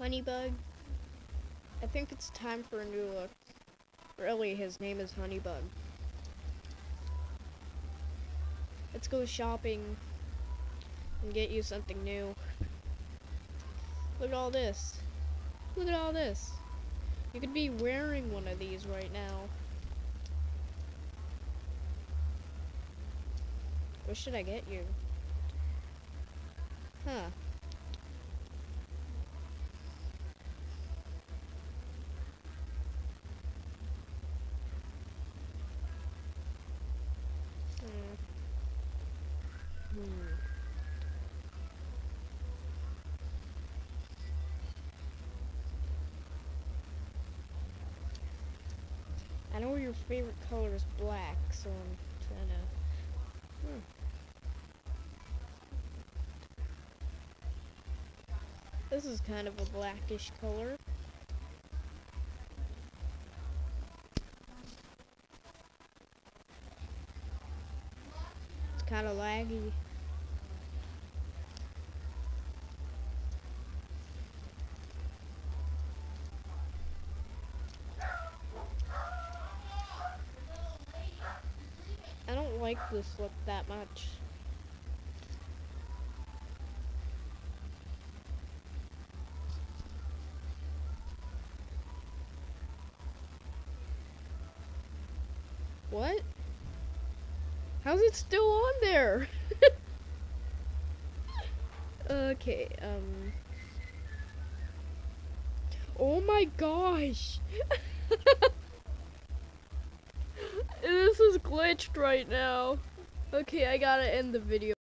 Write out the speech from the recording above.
Honeybug. I think it's time for a new look. Really, his name is Honeybug. Let's go shopping and get you something new. Look at all this. Look at all this. You could be wearing one of these right now. What should I get you? Huh. I know your favorite color is black, so I'm trying to. Hmm. This is kind of a blackish color. Kind of laggy. I don't like this look that much. What? How's it still on there? okay, um. Oh my gosh! this is glitched right now. Okay, I gotta end the video.